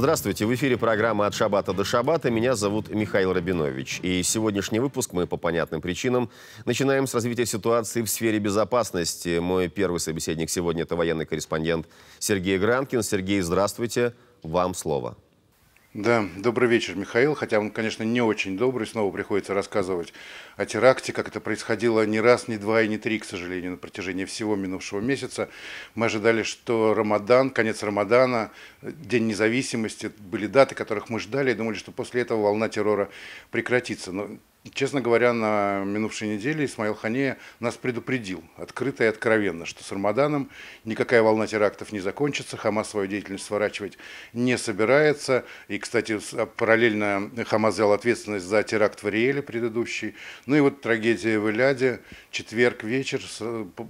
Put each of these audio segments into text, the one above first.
Здравствуйте, в эфире программа «От Шабата до Шабата». Меня зовут Михаил Рабинович. И сегодняшний выпуск мы по понятным причинам начинаем с развития ситуации в сфере безопасности. Мой первый собеседник сегодня – это военный корреспондент Сергей Гранкин. Сергей, здравствуйте. Вам слово. Да, добрый вечер, Михаил. Хотя он, конечно, не очень добрый. Снова приходится рассказывать о теракте, как это происходило не раз, не два и не три, к сожалению, на протяжении всего минувшего месяца. Мы ожидали, что Рамадан, конец Рамадана, День независимости, были даты, которых мы ждали, и думали, что после этого волна террора прекратится. Но Честно говоря, на минувшей неделе Исмаил Ханея нас предупредил открыто и откровенно, что с Рамаданом никакая волна терактов не закончится, Хамас свою деятельность сворачивать не собирается. И, кстати, параллельно Хамас взял ответственность за теракт в Ариэле предыдущий. Ну и вот трагедия в Иляде, четверг вечер,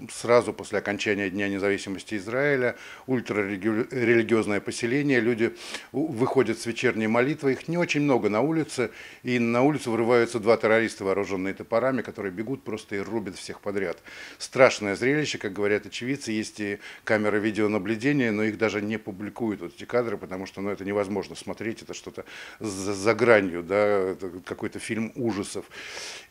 сразу после окончания Дня независимости Израиля, ультрарелигиозное поселение, люди выходят с вечерней молитвой, их не очень много на улице, и на улицу вырываются два террористы, вооруженные топорами, которые бегут просто и рубят всех подряд. Страшное зрелище, как говорят очевидцы, есть и камеры видеонаблюдения, но их даже не публикуют, вот эти кадры, потому что ну, это невозможно смотреть, это что-то за, за гранью, да, какой-то фильм ужасов.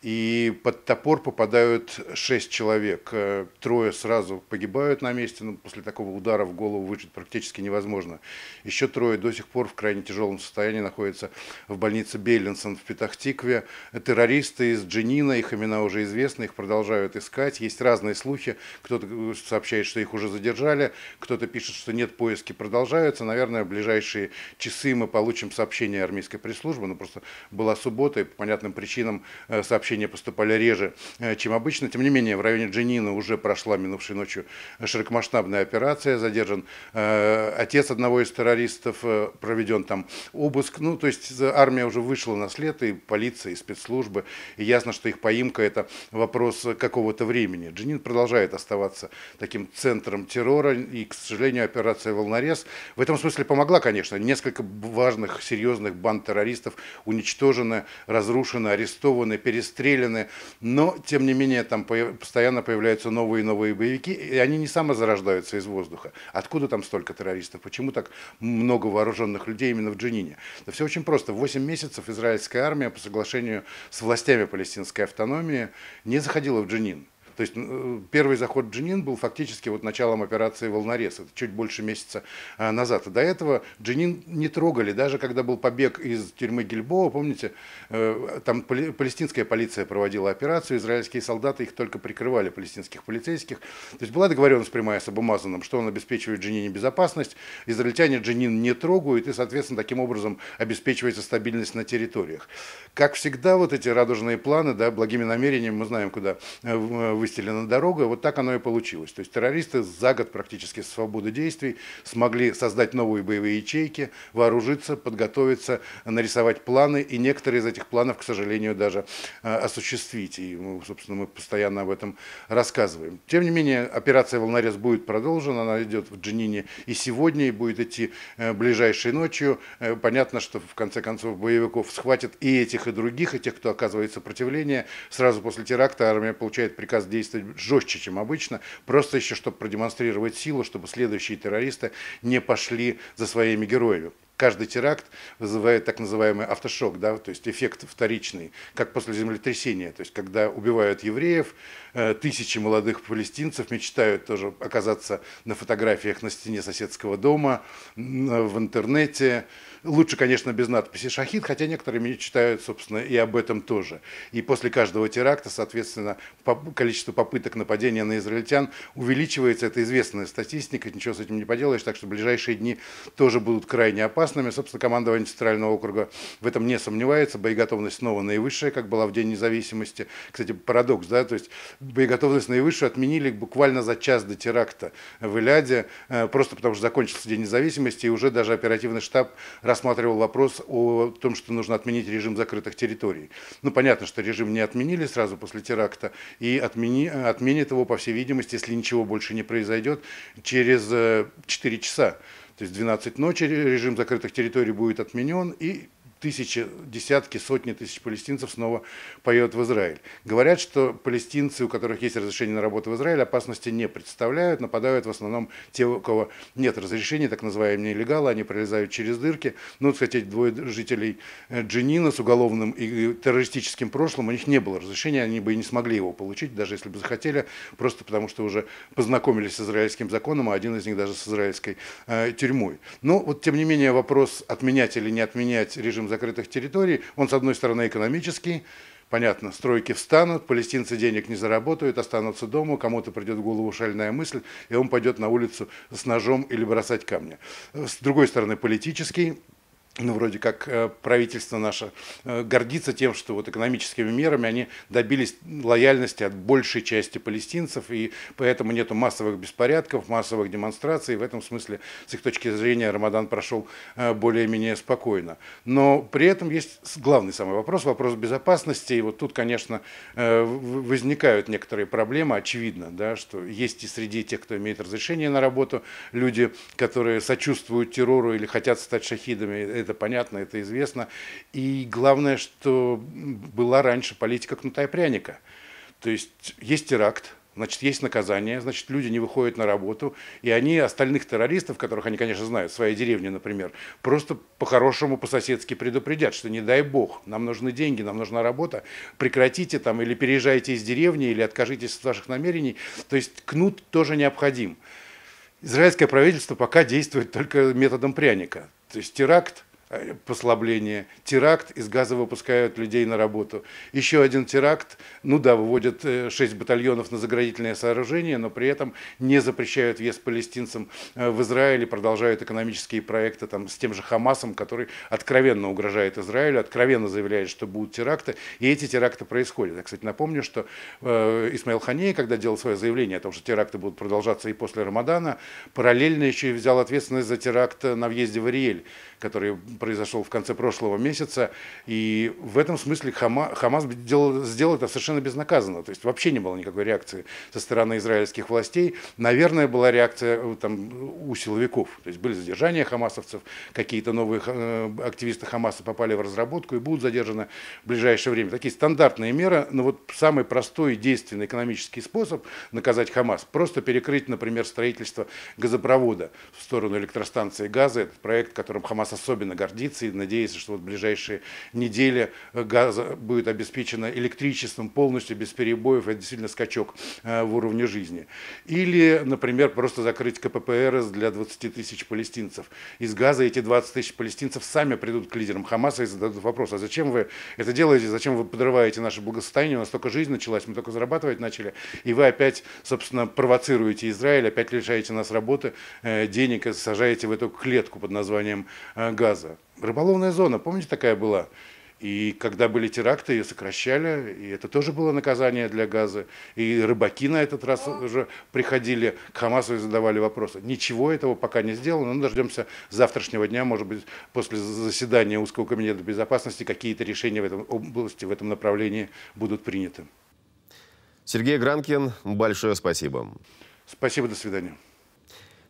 И под топор попадают шесть человек, э, трое сразу погибают на месте, но после такого удара в голову выжить практически невозможно. Еще трое до сих пор в крайне тяжелом состоянии находятся в больнице Бейлинсон в Петахтикве. Это террористы из Дженина, их имена уже известны, их продолжают искать. Есть разные слухи, кто-то сообщает, что их уже задержали, кто-то пишет, что нет, поиски продолжаются. Наверное, в ближайшие часы мы получим сообщение армейской пресс-службы, но просто была суббота, и по понятным причинам э, сообщения поступали реже, э, чем обычно. Тем не менее, в районе Дженина уже прошла минувшей ночью широкомасштабная операция, задержан э, отец одного из террористов, проведен там обыск. Ну, то есть армия уже вышла на след, и полиция, и спецслужбы службы. И ясно, что их поимка – это вопрос какого-то времени. Джинин продолжает оставаться таким центром террора, и, к сожалению, операция «Волнорез» в этом смысле помогла, конечно. Несколько важных, серьезных банд террористов уничтожены, разрушены, арестованы, перестреляны, но, тем не менее, там постоянно появляются новые и новые боевики, и они не самозарождаются из воздуха. Откуда там столько террористов? Почему так много вооруженных людей именно в Джинине? Да все очень просто. В 8 месяцев израильская армия по соглашению с властями палестинской автономии не заходила в Джинин. То есть э, первый заход Джинин был фактически вот началом операции «Волнорез». Это чуть больше месяца а, назад. До этого Джинин не трогали. Даже когда был побег из тюрьмы Гильбоа, помните, э, там палестинская полиция проводила операцию, израильские солдаты их только прикрывали, палестинских полицейских. То есть была договоренность прямая с Абумазаном, что он обеспечивает Джинине безопасность. Израильтяне Джинин не трогают, и, соответственно, таким образом обеспечивается стабильность на территориях. Как всегда, вот эти радужные планы, да, благими намерениями, мы знаем, куда э, выстелена дорога, вот так оно и получилось. То есть террористы за год практически свободы действий смогли создать новые боевые ячейки, вооружиться, подготовиться, нарисовать планы, и некоторые из этих планов, к сожалению, даже э, осуществить. И, собственно, мы постоянно об этом рассказываем. Тем не менее, операция «Волнорез» будет продолжена, она идет в Джинине и сегодня, и будет идти э, ближайшей ночью. Э, понятно, что в конце концов боевиков схватят и этих, и других, и тех, кто оказывает сопротивление. Сразу после теракта армия получает приказ действовать жестче, чем обычно, просто еще чтобы продемонстрировать силу, чтобы следующие террористы не пошли за своими героями каждый теракт вызывает так называемый автошок, да, то есть эффект вторичный, как после землетрясения. То есть когда убивают евреев, э, тысячи молодых палестинцев мечтают тоже оказаться на фотографиях на стене соседского дома, в интернете, Лучше, конечно, без надписи «Шахид», хотя некоторые мечтают, собственно, и об этом тоже. И после каждого теракта, соответственно, количество попыток нападения на израильтян увеличивается. Это известная статистика, ничего с этим не поделаешь, так что ближайшие дни тоже будут крайне опасными. Собственно, командование Центрального округа в этом не сомневается. Боеготовность снова наивысшая, как была в День независимости. Кстати, парадокс, да, то есть боеготовность наивысшую отменили буквально за час до теракта в Иляде, э, просто потому что закончился День независимости, и уже даже оперативный штаб рассматривал вопрос о том, что нужно отменить режим закрытых территорий. Ну, понятно, что режим не отменили сразу после теракта, и отмени, отменит его, по всей видимости, если ничего больше не произойдет, через 4 э, часа. То есть 12 ночи режим закрытых территорий будет отменен, и тысячи, десятки, сотни тысяч палестинцев снова поедут в Израиль. Говорят, что палестинцы, у которых есть разрешение на работу в Израиле, опасности не представляют, нападают в основном те, у кого нет разрешения, так называемые нелегалы, они пролезают через дырки. Ну, кстати, двое жителей э, Джинина с уголовным и террористическим прошлым, у них не было разрешения, они бы и не смогли его получить, даже если бы захотели, просто потому что уже познакомились с израильским законом, а один из них даже с израильской э, тюрьмой. Но вот, тем не менее, вопрос отменять или не отменять режим закрытых территорий, он, с одной стороны, экономический, Понятно, стройки встанут, палестинцы денег не заработают, останутся дома, кому-то придет в голову шальная мысль, и он пойдет на улицу с ножом или бросать камни. С другой стороны, политический, ну, вроде как э, правительство наше э, гордится тем, что вот экономическими мерами они добились лояльности от большей части палестинцев, и поэтому нету массовых беспорядков, массовых демонстраций. В этом смысле, с их точки зрения, Рамадан прошел э, более-менее спокойно. Но при этом есть главный самый вопрос, вопрос безопасности. И вот тут, конечно, возникают некоторые проблемы, очевидно, да, что есть и среди тех, кто имеет разрешение на работу, люди, которые сочувствуют террору или хотят стать шахидами это понятно, это известно. И главное, что была раньше политика кнута и пряника. То есть есть теракт, значит, есть наказание, значит, люди не выходят на работу, и они остальных террористов, которых они, конечно, знают, в своей деревне, например, просто по-хорошему, по-соседски предупредят, что не дай бог, нам нужны деньги, нам нужна работа, прекратите там или переезжайте из деревни, или откажитесь от ваших намерений. То есть кнут тоже необходим. Израильское правительство пока действует только методом пряника. То есть теракт, послабление, теракт, из газа выпускают людей на работу. Еще один теракт, ну да, выводят 6 э, батальонов на заградительное сооружение, но при этом не запрещают въезд палестинцам э, в Израиль и продолжают экономические проекты там, с тем же Хамасом, который откровенно угрожает Израилю, откровенно заявляет, что будут теракты, и эти теракты происходят. Я, кстати, напомню, что э, Исмаил Ханей, когда делал свое заявление о том, что теракты будут продолжаться и после Рамадана, параллельно еще и взял ответственность за теракт на въезде в Ариэль который произошел в конце прошлого месяца. И в этом смысле Хама, Хамас сделал, сделал это совершенно безнаказанно. То есть вообще не было никакой реакции со стороны израильских властей. Наверное, была реакция э, там, у силовиков. То есть были задержания хамасовцев, какие-то новые э, активисты Хамаса попали в разработку и будут задержаны в ближайшее время. Такие стандартные меры, но вот самый простой и действенный экономический способ наказать Хамас – просто перекрыть, например, строительство газопровода в сторону электростанции газа. Этот проект, которым Хамас нас особенно гордится и надеется, что вот в ближайшие недели э, газ будет обеспечено электричеством полностью, без перебоев. Это действительно скачок э, в уровне жизни. Или, например, просто закрыть КППРС для 20 тысяч палестинцев. Из газа эти 20 тысяч палестинцев сами придут к лидерам Хамаса и зададут вопрос, а зачем вы это делаете, зачем вы подрываете наше благосостояние, у нас только жизнь началась, мы только зарабатывать начали, и вы опять, собственно, провоцируете Израиль, опять лишаете нас работы, э, денег, сажаете в эту клетку под названием газа. Рыболовная зона, помните, такая была? И когда были теракты, ее сокращали, и это тоже было наказание для газа. И рыбаки на этот раз уже приходили к Хамасу и задавали вопросы. Ничего этого пока не сделано, но дождемся завтрашнего дня, может быть, после заседания узкого комитета безопасности какие-то решения в этом области, в этом направлении будут приняты. Сергей Гранкин, большое спасибо. Спасибо, до свидания.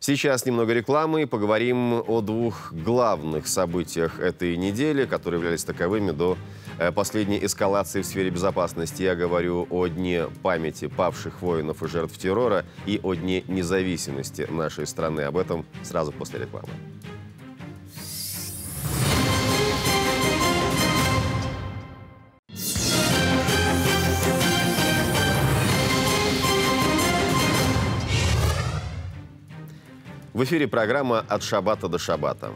Сейчас немного рекламы и поговорим о двух главных событиях этой недели, которые являлись таковыми до э, последней эскалации в сфере безопасности. Я говорю о Дне памяти павших воинов и жертв террора и о Дне независимости нашей страны. Об этом сразу после рекламы. В эфире программа «От шабата до шабата».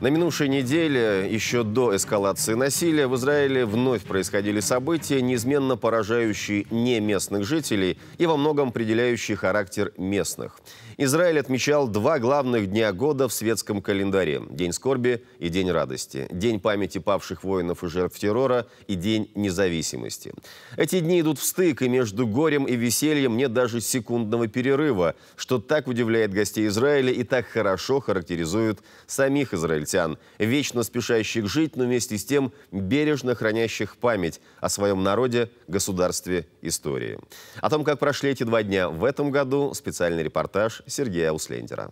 На минувшей неделе, еще до эскалации насилия, в Израиле вновь происходили события, неизменно поражающие не местных жителей и во многом определяющие характер местных. Израиль отмечал два главных дня года в светском календаре – День скорби и День радости, День памяти павших воинов и жертв террора и День независимости. Эти дни идут в стык, и между горем и весельем нет даже секундного перерыва, что так удивляет гостей Израиля и так хорошо характеризует самих израильтян, вечно спешащих жить, но вместе с тем бережно хранящих память о своем народе, государстве, истории. О том, как прошли эти два дня в этом году, специальный репортаж Сергея Услендера.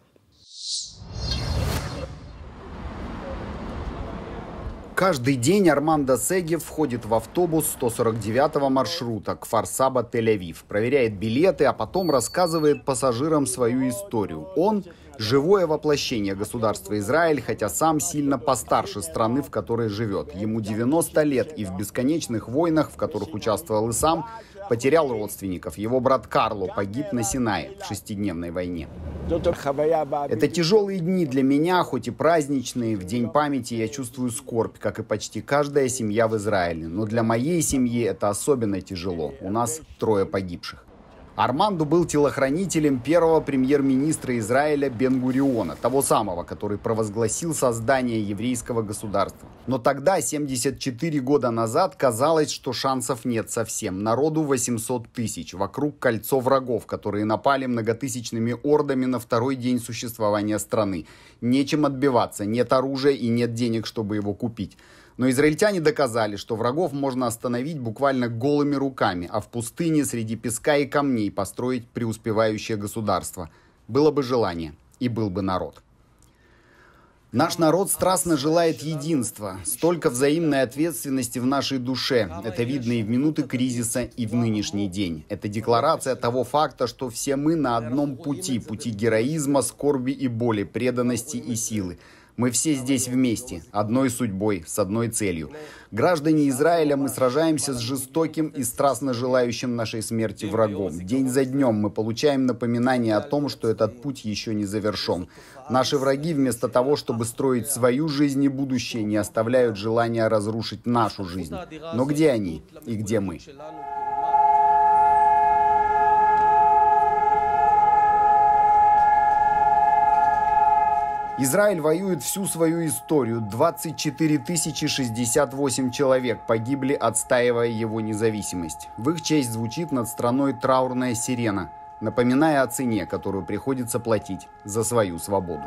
Каждый день Армандо Сегев входит в автобус 149-го маршрута к Фарсаба Тель-Авив, проверяет билеты, а потом рассказывает пассажирам свою историю. Он – живое воплощение государства Израиль, хотя сам сильно постарше страны, в которой живет. Ему 90 лет, и в бесконечных войнах, в которых участвовал и сам, потерял родственников. Его брат Карло погиб на Синае в шестидневной войне. Это тяжелые дни для меня, хоть и праздничные. В День памяти я чувствую скорбь, как и почти каждая семья в Израиле. Но для моей семьи это особенно тяжело. У нас трое погибших. Арманду был телохранителем первого премьер-министра Израиля Бен-Гуриона, того самого, который провозгласил создание еврейского государства. Но тогда, 74 года назад, казалось, что шансов нет совсем. Народу 800 тысяч, вокруг кольцо врагов, которые напали многотысячными ордами на второй день существования страны. Нечем отбиваться, нет оружия и нет денег, чтобы его купить. Но израильтяне доказали, что врагов можно остановить буквально голыми руками, а в пустыне среди песка и камней построить преуспевающее государство. Было бы желание, и был бы народ. Наш народ страстно желает единства, столько взаимной ответственности в нашей душе. Это видно и в минуты кризиса, и в нынешний день. Это декларация того факта, что все мы на одном пути, пути героизма, скорби и боли, преданности и силы. Мы все здесь вместе, одной судьбой, с одной целью. Граждане Израиля, мы сражаемся с жестоким и страстно желающим нашей смерти врагом. День за днем мы получаем напоминание о том, что этот путь еще не завершен. Наши враги вместо того, чтобы строить свою жизнь и будущее, не оставляют желания разрушить нашу жизнь. Но где они и где мы? Израиль воюет всю свою историю. 24 068 человек погибли, отстаивая его независимость. В их честь звучит над страной траурная сирена, напоминая о цене, которую приходится платить за свою свободу.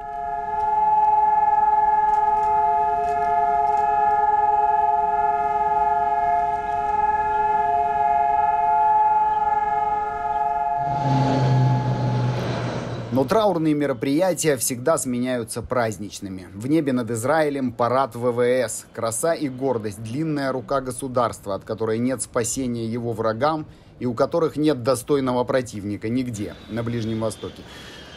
Но траурные мероприятия всегда сменяются праздничными. В небе над Израилем парад ВВС. Краса и гордость, длинная рука государства, от которой нет спасения его врагам и у которых нет достойного противника нигде на Ближнем Востоке.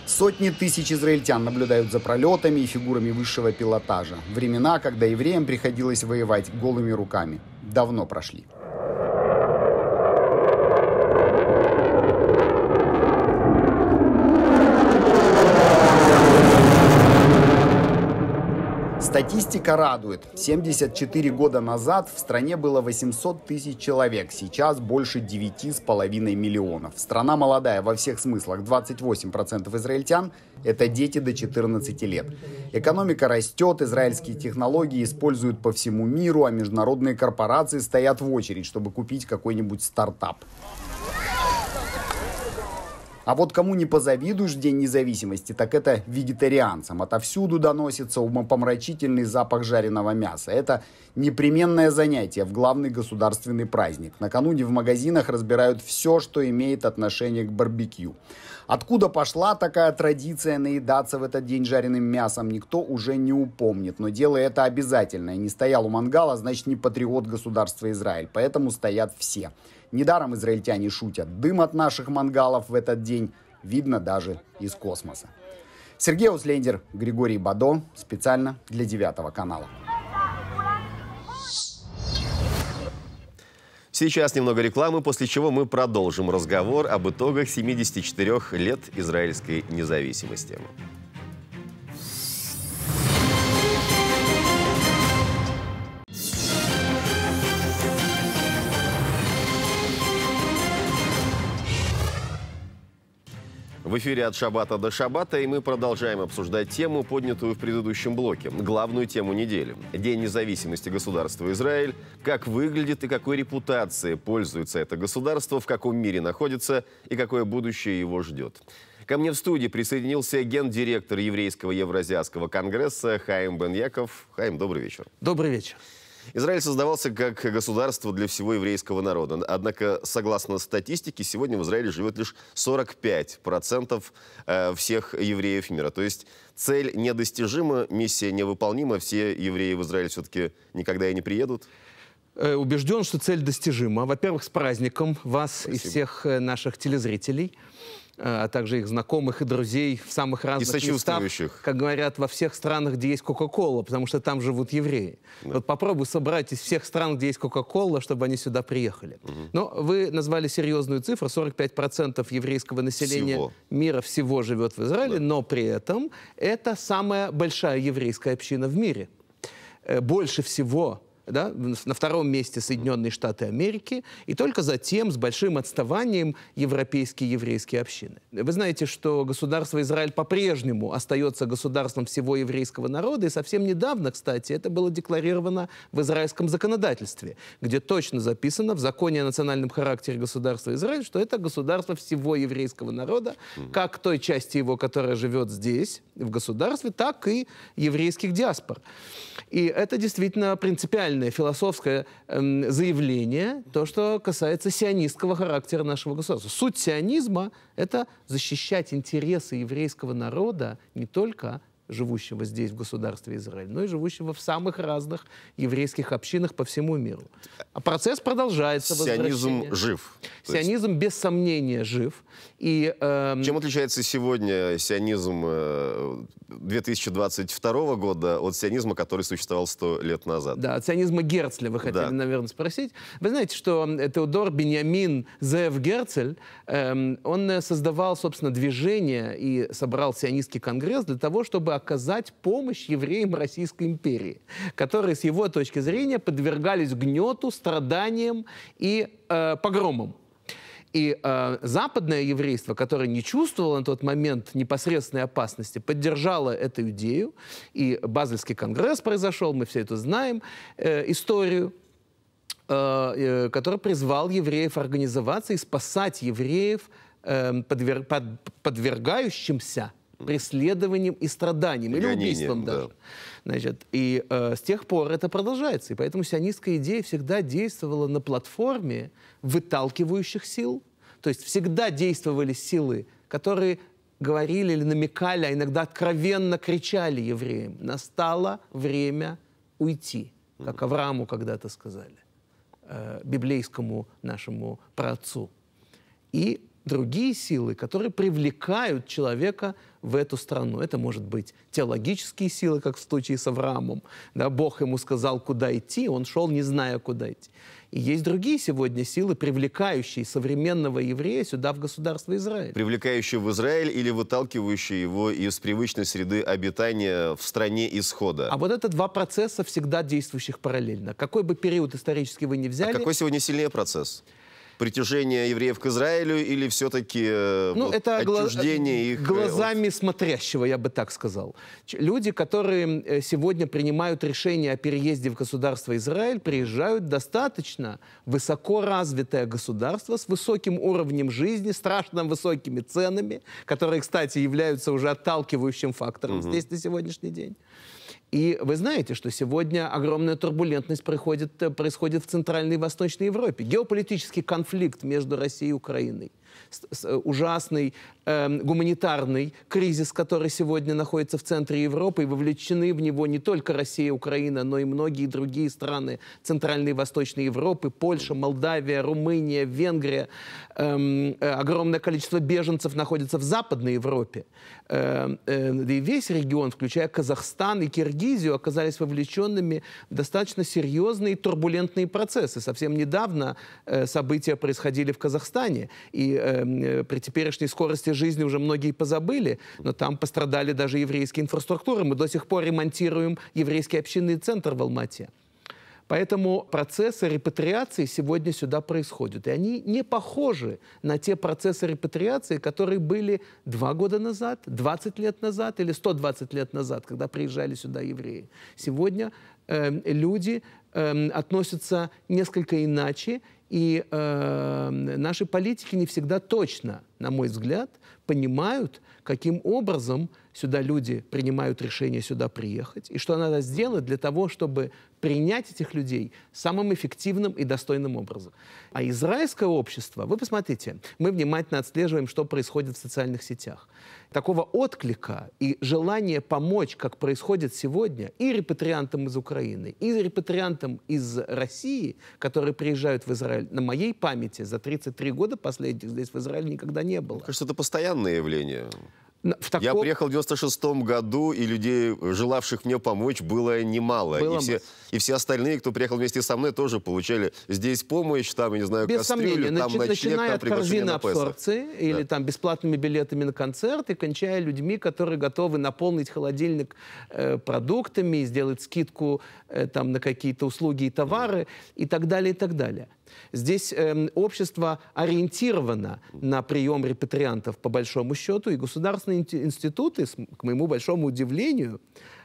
Сотни тысяч израильтян наблюдают за пролетами и фигурами высшего пилотажа. Времена, когда евреям приходилось воевать голыми руками, давно прошли. Статистика радует. 74 года назад в стране было 800 тысяч человек, сейчас больше 9,5 миллионов. Страна молодая во всех смыслах. 28% израильтян – это дети до 14 лет. Экономика растет, израильские технологии используют по всему миру, а международные корпорации стоят в очередь, чтобы купить какой-нибудь стартап. А вот кому не позавидуешь в День независимости, так это вегетарианцам. Отовсюду доносится умопомрачительный запах жареного мяса. Это непременное занятие в главный государственный праздник. Накануне в магазинах разбирают все, что имеет отношение к барбекю. Откуда пошла такая традиция наедаться в этот день жареным мясом, никто уже не упомнит. Но дело это обязательное. Не стоял у мангала, значит не патриот государства Израиль. Поэтому стоят все. Недаром израильтяне шутят. Дым от наших мангалов в этот день видно даже из космоса. Сергей Услендер, Григорий Бадо. Специально для Девятого канала. Сейчас немного рекламы, после чего мы продолжим разговор об итогах 74 лет израильской независимости. В эфире от шабата до шабата, и мы продолжаем обсуждать тему, поднятую в предыдущем блоке. Главную тему недели. День независимости государства Израиль. Как выглядит и какой репутацией пользуется это государство, в каком мире находится и какое будущее его ждет. Ко мне в студии присоединился гендиректор Еврейского Евразиатского конгресса Хаим Бен Яков. Хаим, добрый вечер. Добрый вечер. Израиль создавался как государство для всего еврейского народа. Однако, согласно статистике, сегодня в Израиле живет лишь 45% э, всех евреев мира. То есть цель недостижима, миссия невыполнима, все евреи в Израиль все-таки никогда и не приедут? Э, убежден, что цель достижима. Во-первых, с праздником вас Спасибо. и всех э, наших телезрителей а также их знакомых и друзей в самых разных и местах, как говорят, во всех странах, где есть Кока-Кола, потому что там живут евреи. Да. Вот попробуй собрать из всех стран, где есть Кока-Кола, чтобы они сюда приехали. Угу. Но вы назвали серьезную цифру, 45% еврейского населения всего. мира всего живет в Израиле, да. но при этом это самая большая еврейская община в мире. Э, больше всего да, на втором месте Соединенные Штаты Америки, и только затем с большим отставанием европейские еврейские общины. Вы знаете, что государство Израиль по-прежнему остается государством всего еврейского народа, и совсем недавно, кстати, это было декларировано в израильском законодательстве, где точно записано в законе о национальном характере государства Израиль, что это государство всего еврейского народа, как той части его, которая живет здесь, в государстве, так и еврейских диаспор. И это действительно принципиальное философское э, заявление, то, что касается сионистского характера нашего государства. Суть сионизма — это защищать интересы еврейского народа не только живущего здесь, в государстве Израиль, но и живущего в самых разных еврейских общинах по всему миру. А процесс продолжается. Сионизм жив. Сионизм есть... без сомнения жив. И, э... Чем отличается сегодня сионизм 2022 э, года от сионизма, который существовал сто лет назад? Да, от сионизма Герцля вы хотели, да. наверное, спросить. Вы знаете, что Теодор Беньямин Зеев Герцель, э, он создавал, собственно, движение и собрал сионистский конгресс для того, чтобы оказать помощь евреям Российской империи, которые, с его точки зрения, подвергались гнету, страданиям и э, погромам. И э, западное еврейство, которое не чувствовало на тот момент непосредственной опасности, поддержало эту идею. И Базельский конгресс произошел, мы все это знаем, э, историю, э, э, который призвал евреев организоваться и спасать евреев, э, подвер, под, подвергающимся преследованием и страданием, или убийством да. даже. Значит, и э, с тех пор это продолжается. И поэтому сионистская идея всегда действовала на платформе выталкивающих сил. То есть всегда действовали силы, которые говорили или намекали, а иногда откровенно кричали евреям. Настало время уйти, как Аврааму когда-то сказали, э, библейскому нашему праотцу. И другие силы, которые привлекают человека в эту страну. Это может быть теологические силы, как в случае с Авраамом. Да, Бог ему сказал, куда идти, он шел, не зная, куда идти. И есть другие сегодня силы, привлекающие современного еврея сюда, в государство Израиль. Привлекающие в Израиль или выталкивающие его из привычной среды обитания в стране исхода? А вот это два процесса, всегда действующих параллельно. Какой бы период исторический вы ни взяли... А какой сегодня сильнее процесс? Притяжение евреев к Израилю или все-таки э, ну, вот, это отчуждение их? Э, глазами от... смотрящего, я бы так сказал. Люди, которые э, сегодня принимают решение о переезде в государство Израиль, приезжают достаточно высоко развитое государство с высоким уровнем жизни, страшно высокими ценами, которые, кстати, являются уже отталкивающим фактором угу. здесь на сегодняшний день. И вы знаете, что сегодня огромная турбулентность происходит, происходит в Центральной и Восточной Европе. Геополитический конфликт между Россией и Украиной Э, ужасный э, гуманитарный кризис, который сегодня находится в центре Европы, и вовлечены в него не только Россия Украина, но и многие другие страны Центральной и Восточной Европы, Польша, Молдавия, Румыния, Венгрия. Эм, э, огромное количество беженцев находится в Западной Европе. Э, э, и весь регион, включая Казахстан и Киргизию, оказались вовлеченными в достаточно серьезные турбулентные процессы. Совсем недавно э, события происходили в Казахстане, и э, при теперешней скорости жизни уже многие позабыли, но там пострадали даже еврейские инфраструктуры. Мы до сих пор ремонтируем еврейский общинный центр в Алмате. Поэтому процессы репатриации сегодня сюда происходят. И они не похожи на те процессы репатриации, которые были два года назад, 20 лет назад или 120 лет назад, когда приезжали сюда евреи. Сегодня э, люди э, относятся несколько иначе, и э, наши политики не всегда точно, на мой взгляд, понимают, каким образом сюда люди принимают решение сюда приехать, и что надо сделать для того, чтобы принять этих людей самым эффективным и достойным образом. А израильское общество, вы посмотрите, мы внимательно отслеживаем, что происходит в социальных сетях. Такого отклика и желания помочь, как происходит сегодня, и репатриантам из Украины, и репатриантам из России, которые приезжают в Израиль, на моей памяти за 33 года последних здесь в Израиле никогда не было. Мне кажется, это постоянное явление. В таком... Я приехал в 96-м году, и людей, желавших мне помочь, было немало. Было и, все, и все остальные, кто приехал вместе со мной, тоже получали здесь помощь, там, я не знаю, Без кастрюлю, сомнения. там ночлег, начиная там, от корзины абсорбции, да. или там бесплатными билетами на концерт, и кончая людьми, которые готовы наполнить холодильник э, продуктами, сделать скидку э, там, на какие-то услуги и товары, и так далее, и так далее. Здесь э, общество ориентировано на прием репатриантов по большому счету, и государственные институты, к моему большому удивлению,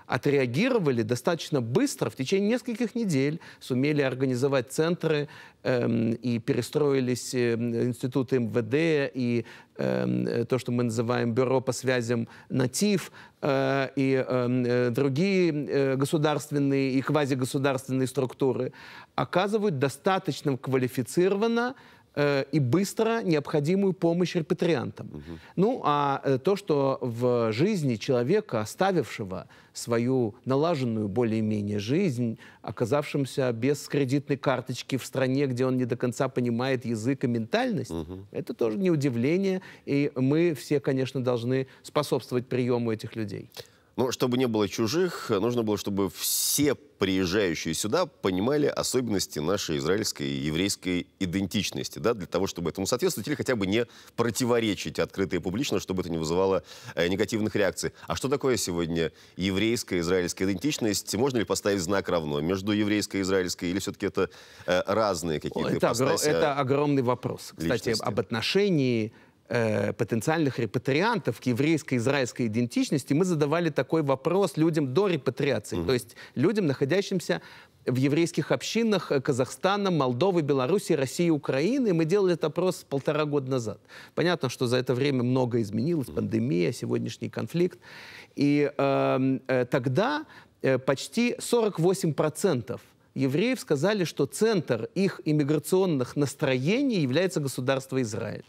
отреагировали достаточно быстро, в течение нескольких недель сумели организовать центры э, и перестроились э, институты МВД и э, то, что мы называем бюро по связям «Натив», э, и эм, э, другие государственные и квазигосударственные структуры. Оказывают достаточно квалифицированно Э, и быстро необходимую помощь репатриантам. Угу. Ну, а э, то, что в жизни человека, оставившего свою налаженную более-менее жизнь, оказавшимся без кредитной карточки в стране, где он не до конца понимает язык и ментальность, угу. это тоже не удивление, и мы все, конечно, должны способствовать приему этих людей. Но чтобы не было чужих, нужно было, чтобы все приезжающие сюда понимали особенности нашей израильской и еврейской идентичности, да, для того, чтобы этому соответствовать или хотя бы не противоречить открыто и публично, чтобы это не вызывало э, негативных реакций. А что такое сегодня еврейская, израильская идентичность? Можно ли поставить знак равно между еврейской и израильской, или все-таки это э, разные какие-то это, огром, это огромный вопрос. Кстати, личности? об отношении э, потенциальных репатриантов к еврейско-израильской идентичности, мы задавали такой вопрос людям до репатриации, mm-hmm. то есть людям, находящимся в еврейских общинах Казахстана, Молдовы, Беларуси, России, Украины. Мы делали этот опрос полтора года назад. Понятно, что за это время много изменилось, пандемия, сегодняшний конфликт. И эм, э, тогда э, почти 48 процентов евреев сказали, что центр их иммиграционных настроений является государство Израиль.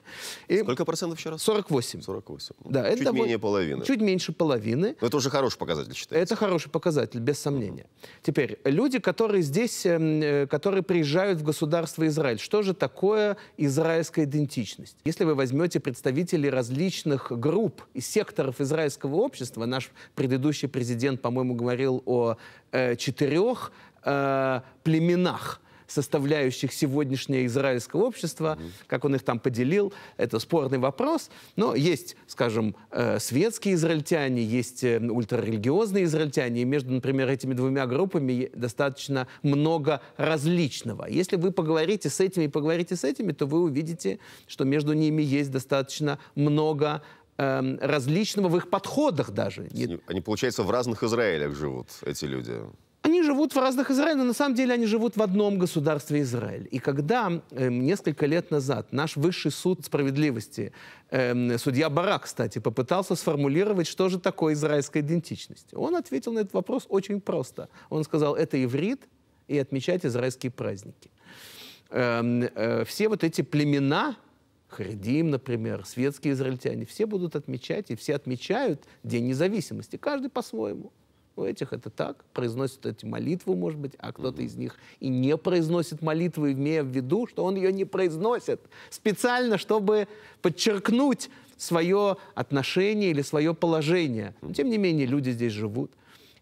И Сколько процентов еще раз? 48. 48. Да, чуть это довольно, менее половины. Чуть меньше половины. Но это уже хороший показатель, считается. Это хороший показатель, без сомнения. Угу. Теперь, люди, которые здесь, эм, э, которые приезжают в государство Израиль, что же такое израильская идентичность? Если вы возьмете представителей различных групп и секторов израильского общества, наш предыдущий президент, по-моему, говорил о э, четырех э, племенах, составляющих сегодняшнее израильское общество, mm-hmm. как он их там поделил, это спорный вопрос. Но есть, скажем, э, светские израильтяне, есть э, ультрарелигиозные израильтяне, и между, например, этими двумя группами достаточно много различного. Если вы поговорите с этими и поговорите с этими, то вы увидите, что между ними есть достаточно много эм, различного в их подходах даже. Они, они, получается, в разных Израилях живут, эти люди. Они живут в разных Израилях, но на самом деле они живут в одном государстве Израиль. И когда э, несколько лет назад наш высший суд справедливости, э, судья Барак, кстати, попытался сформулировать, что же такое израильская идентичность, он ответил на этот вопрос очень просто. Он сказал, это иврит и отмечать израильские праздники. Э, э, все вот эти племена, Харидим, например, светские израильтяне, все будут отмечать, и все отмечают День независимости, каждый по-своему. У этих это так, произносят эти молитвы, может быть, а кто-то из них и не произносит молитву, имея в виду, что он ее не произносит специально, чтобы подчеркнуть свое отношение или свое положение. Но, тем не менее, люди здесь живут.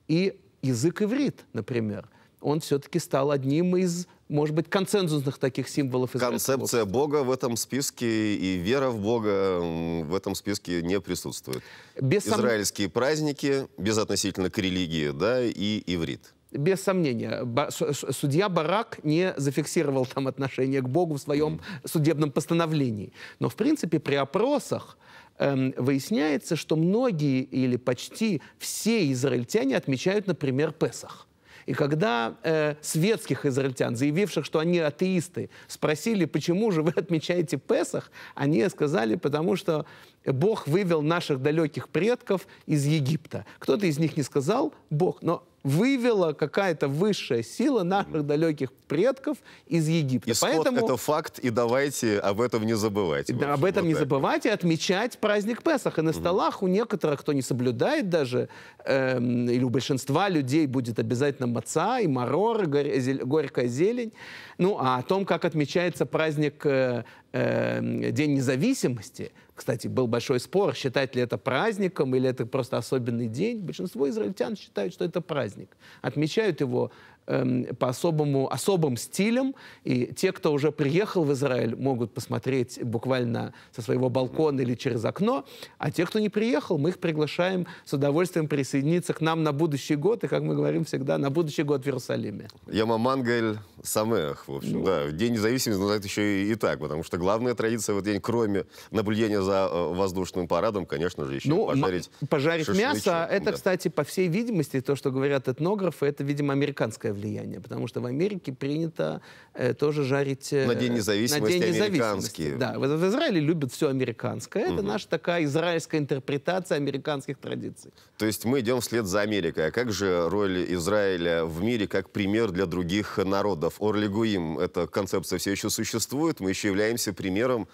И язык иврит, например, он все-таки стал одним из может быть, консенсусных таких символов. Концепция Бога в этом списке и вера в Бога в этом списке не присутствует. Без Израильские сом... праздники, безотносительно к религии, да, и иврит. Без сомнения. Судья Барак не зафиксировал там отношение к Богу в своем судебном постановлении. Но, в принципе, при опросах эм, выясняется, что многие или почти все израильтяне отмечают, например, Песах. И когда э, светских израильтян, заявивших, что они атеисты, спросили, почему же вы отмечаете Песах, они сказали, потому что Бог вывел наших далеких предков из Египта. Кто-то из них не сказал Бог, но вывела какая-то высшая сила наших далеких предков из Египта. Исход Поэтому... это факт, и давайте об этом не забывать. Да, об этом вот не так. забывать и отмечать праздник Песах. И на столах у некоторых, кто не соблюдает даже, эм, или у большинства людей будет обязательно маца и марор, и горькая зелень. Ну, а о том, как отмечается праздник э, э, День независимости, кстати, был большой спор, считать ли это праздником или это просто особенный день. Большинство израильтян считают, что это праздник. Отмечают его Эм, по особому, особым стилям. И те, кто уже приехал в Израиль, могут посмотреть буквально со своего балкона или через окно. А те, кто не приехал, мы их приглашаем с удовольствием присоединиться к нам на будущий год. И, как мы говорим всегда, на будущий год в Иерусалиме. Яма Мангель Самех, в общем, ну. да. День независимости называют еще и, и так, потому что главная традиция в этот день, кроме наблюдения за э, воздушным парадом, конечно же, еще ну, пожарить Пожарить мясо, это, да. кстати, по всей видимости, то, что говорят этнографы, это, видимо, американское влияние, потому что в Америке принято э, тоже жарить... Э, на День независимости на День независимости. Да, в, в Израиле любят все американское. Это угу. наша такая израильская интерпретация американских традиций. То есть мы идем вслед за Америкой. А как же роль Израиля в мире как пример для других народов? Орли Гуим, эта концепция все еще существует, мы еще являемся примером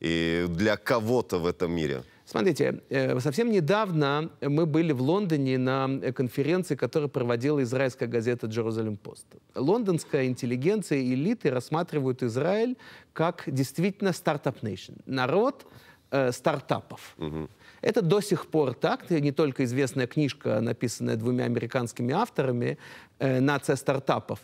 и для кого-то в этом мире. Смотрите, э, совсем недавно мы были в Лондоне на конференции, которую проводила израильская газета «Jerusalem Post». Лондонская интеллигенция и элиты рассматривают Израиль как действительно стартап-нейшн. Народ э, стартапов. Угу. Это до сих пор так. Не только известная книжка, написанная двумя американскими авторами э, «Нация стартапов»,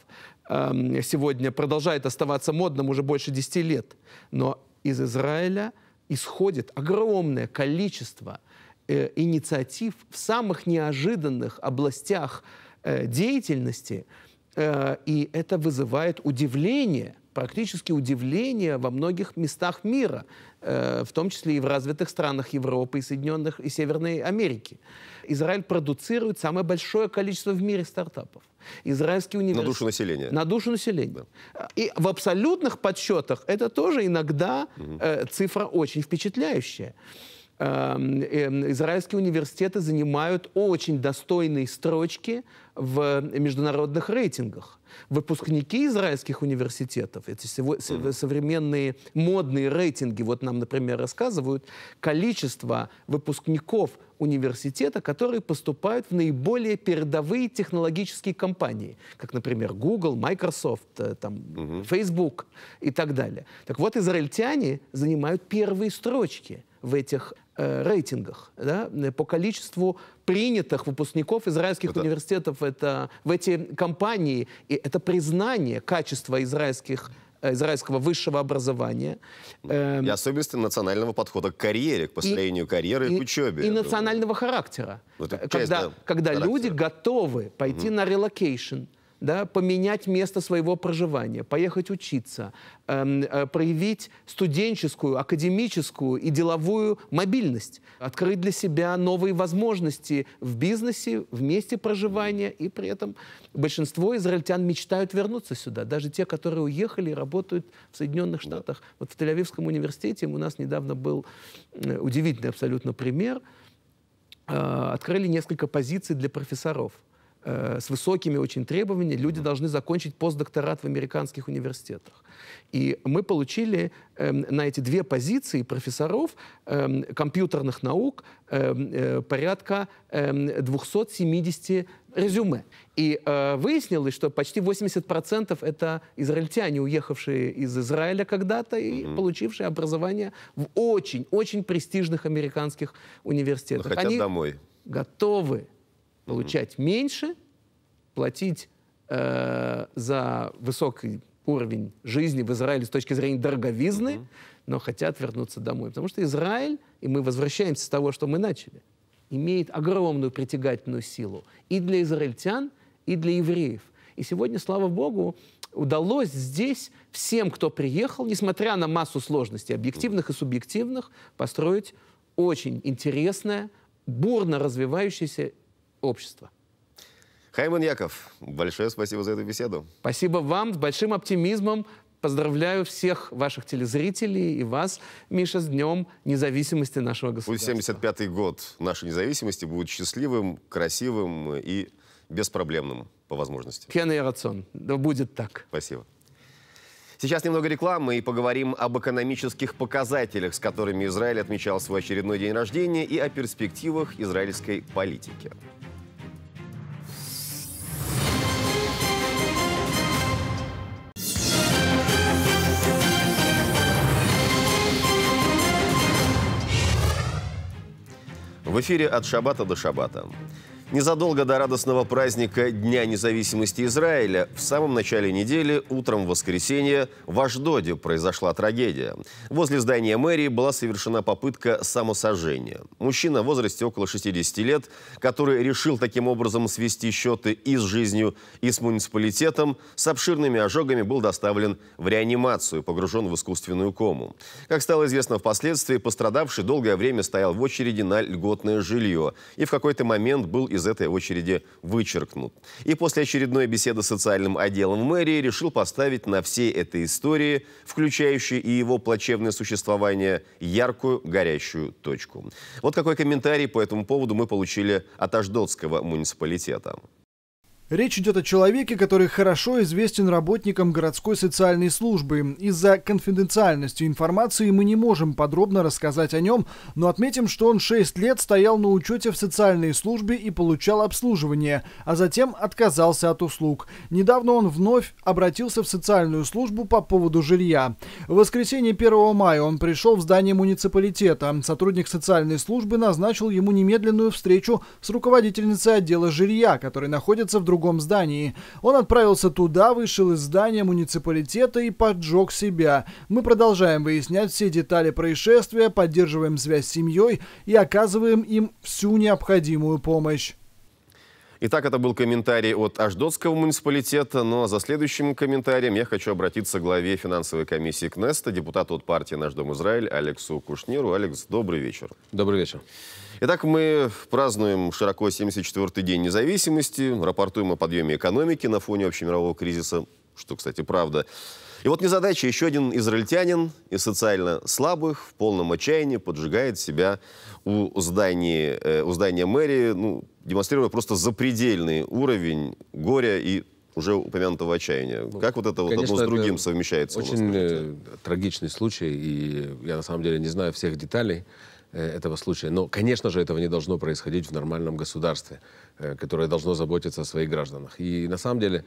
э, сегодня продолжает оставаться модным уже больше 10 лет. Но из Израиля – исходит огромное количество э, инициатив в самых неожиданных областях э, деятельности, э, и это вызывает удивление, практически удивление во многих местах мира, в том числе и в развитых странах Европы и Соединенных и Северной Америки. Израиль продуцирует самое большое количество в мире стартапов. Израильский университет... На душу населения. На душу населения. Да. И в абсолютных подсчетах это тоже иногда угу. э, цифра очень впечатляющая. Эм, эм, израильские университеты занимают очень достойные строчки в международных рейтингах. Выпускники израильских университетов, эти современные модные рейтинги, вот нам, например, рассказывают, количество выпускников университета, которые поступают в наиболее передовые технологические компании, как, например, Google, Microsoft, э, там, угу. Facebook и так далее. Так вот, израильтяне занимают первые строчки в этих э, рейтингах да, по количеству принятых выпускников израильских это... университетов это, в эти компании. И это признание качества израильских э, израильского высшего образования. Эм, и особенности национального подхода к карьере, к построению и, карьеры и, и к учебе. И национального характера. Вот когда часть, да, когда люди готовы пойти угу. на relocation, да, поменять место своего проживания, поехать учиться, эм, э, проявить студенческую, академическую и деловую мобильность, открыть для себя новые возможности в бизнесе, в месте проживания, и при этом большинство израильтян мечтают вернуться сюда, даже те, которые уехали и работают в Соединенных Штатах. Да. Вот в Тель-Авивском университете у нас недавно был э, удивительный абсолютно пример. Э, открыли несколько позиций для профессоров – Э, с высокими очень требованиями, люди должны закончить постдокторат в американских университетах. И мы получили э, на эти две позиции профессоров э, компьютерных наук эм, э, порядка э, 270 резюме. И э, выяснилось, что почти 80% это израильтяне, уехавшие из Израиля когда-то и mm-hmm. получившие образование в очень-очень престижных американских университетах. Но хотят Они домой. готовы получать меньше, платить э, за высокий уровень жизни в Израиле с точки зрения дороговизны, mm-hmm. но хотят вернуться домой. Потому что Израиль, и мы возвращаемся с того, что мы начали, имеет огромную притягательную силу и для израильтян, и для евреев. И сегодня, слава Богу, удалось здесь всем, кто приехал, несмотря на массу сложностей, объективных и субъективных, построить очень интересное, бурно развивающееся общество. Хайман Яков, большое спасибо за эту беседу. Спасибо вам, с большим оптимизмом. Поздравляю всех ваших телезрителей и вас, Миша, с Днем независимости нашего государства. Пусть 75-й год нашей независимости будет счастливым, красивым и беспроблемным по возможности. Кен и рацион. Да будет так. Спасибо. Сейчас немного рекламы и поговорим об экономических показателях, с которыми Израиль отмечал свой очередной день рождения, и о перспективах израильской политики. В эфире «От шабата до шабата». Незадолго до радостного праздника Дня независимости Израиля, в самом начале недели, утром в воскресенье, в Аждоде произошла трагедия. Возле здания мэрии была совершена попытка самосожжения. Мужчина в возрасте около 60 лет, который решил таким образом свести счеты и с жизнью, и с муниципалитетом, с обширными ожогами был доставлен в реанимацию, погружен в искусственную кому. Как стало известно впоследствии, пострадавший долгое время стоял в очереди на льготное жилье и в какой-то момент был из этой очереди вычеркнут. И после очередной беседы с социальным отделом мэрии решил поставить на всей этой истории, включающей и его плачевное существование, яркую горящую точку. Вот какой комментарий по этому поводу мы получили от Аждотского муниципалитета. Речь идет о человеке, который хорошо известен работникам городской социальной службы. Из-за конфиденциальности информации мы не можем подробно рассказать о нем, но отметим, что он 6 лет стоял на учете в социальной службе и получал обслуживание, а затем отказался от услуг. Недавно он вновь обратился в социальную службу по поводу жилья. В воскресенье 1 мая он пришел в здание муниципалитета. Сотрудник социальной службы назначил ему немедленную встречу с руководительницей отдела жилья, который находится в другом другом здании. Он отправился туда, вышел из здания муниципалитета и поджег себя. Мы продолжаем выяснять все детали происшествия, поддерживаем связь с семьей и оказываем им всю необходимую помощь. Итак, это был комментарий от Аждотского муниципалитета. Но за следующим комментарием я хочу обратиться к главе финансовой комиссии КНЕСТа, депутату от партии «Наш Дом Израиль» Алексу Кушниру. Алекс, добрый вечер. Добрый вечер. Итак, мы празднуем широко 74-й день независимости, рапортуем о подъеме экономики на фоне общемирового кризиса, что, кстати, правда. И вот незадача, еще один израильтянин из социально слабых в полном отчаянии поджигает себя у здания, э, у здания мэрии, ну, демонстрируя просто запредельный уровень горя и уже упомянутого отчаяния. Ну, как вот это Конечно, вот одно с другим совмещается? Очень э, трагичный случай, и я на самом деле не знаю всех деталей. Э, этого случая. Но, конечно же, этого не должно происходить в нормальном государстве, которое должно заботиться о своих гражданах. И на самом деле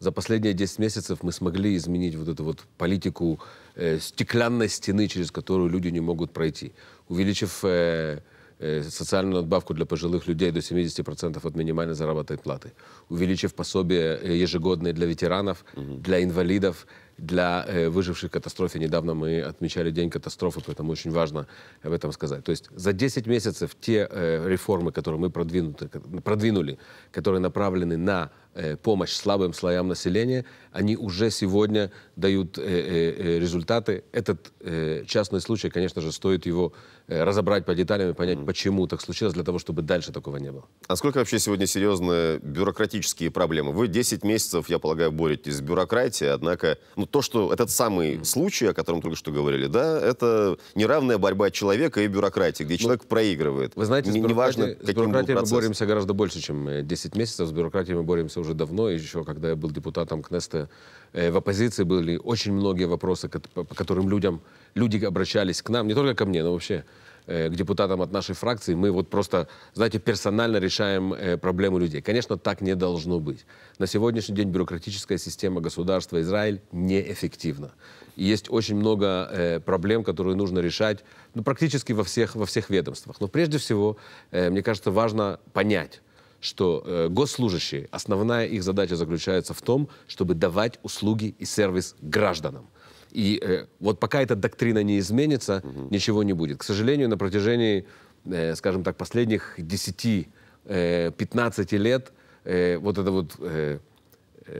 за последние 10 месяцев мы смогли изменить вот эту вот политику э, стеклянной стены, через которую люди не могут пройти, увеличив э, э, социальную надбавку для пожилых людей до 70% от минимальной заработной платы, увеличив пособие ежегодное для ветеранов, угу. для инвалидов, для э, выживших в катастрофе. Недавно мы отмечали День катастрофы, поэтому очень важно об этом сказать. То есть за 10 месяцев те э, реформы, которые мы продвинули, которые направлены на э, помощь слабым слоям населения, они уже сегодня дают э, э, э результаты. Этот э, частный случай, конечно же, стоит его Э, разобрать по деталям и понять, почему так случилось, для того, чтобы дальше такого не было. А сколько вообще сегодня серьезные бюрократические проблемы? Вы 10 месяцев, я полагаю, боретесь с бюрократией, однако ну, то, что этот самый случай, о котором только что говорили, да, это неравная борьба человека и бюрократии, где ну, человек проигрывает. Вы знаете, с, неважно, с бюрократией мы боремся гораздо больше, чем 10 э, месяцев. С бюрократией мы боремся уже давно, еще когда я был депутатом КНЕСТа э, в оппозиции были очень многие вопросы, по которым людям, люди обращались к нам, не только ко мне, но вообще Э, к депутатам от нашей фракции, мы вот просто, знаете, персонально решаем э, проблему людей. Конечно, так не должно быть. На сегодняшний день бюрократическая система государства Израиль неэффективна. И есть очень много э, проблем, которые нужно решать ну, практически во всех, во всех ведомствах. Но прежде всего, мне кажется, важно понять, что э, госслужащие, основная их задача заключается в том, чтобы давать услуги и сервис гражданам. И э, вот пока эта доктрина не изменится, угу. ничего не будет. К сожалению, на протяжении, э, скажем так, последних 10-15 э, лет э, вот это вот э,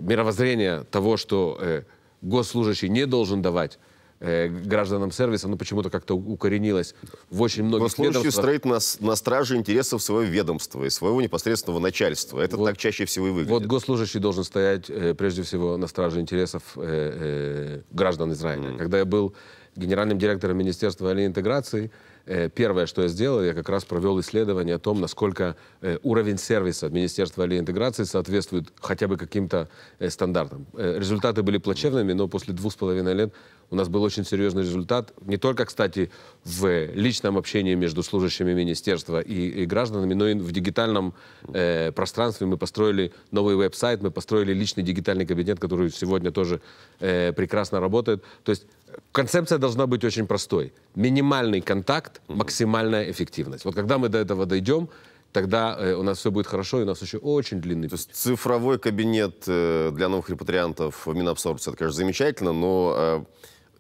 мировоззрение того, что э, госслужащий не должен давать э, гражданам сервиса, ну, почему-то как-то укоренилось в очень многих ведомствах. стоит на, на страже интересов своего ведомства и своего непосредственного начальства. Это вот, так чаще всего и выглядит. Вот госслужащий должен стоять, э, прежде всего, на страже интересов э, э, граждан Израиля. Mm. Когда я был генеральным директором Министерства интеграции, первое, что я сделал, я как раз провел исследование о том, насколько э, уровень сервиса Министерства интеграции соответствует хотя бы каким-то э, стандартам. Результаты были плачевными, но после двух с половиной лет у нас был очень серьезный результат. Не только, кстати, в личном общении между служащими министерства и, и гражданами, но и в дигитальном э, пространстве. Мы построили новый веб-сайт, мы построили личный дигитальный кабинет, который сегодня тоже э, прекрасно работает. То есть концепция должна быть очень простой. Минимальный контакт, максимальная эффективность. Вот когда мы до этого дойдем, тогда э, у нас все будет хорошо, и у нас еще очень длинный То есть цифровой кабинет э, для новых репатриантов в Минабсорбции, это, конечно, замечательно, но э,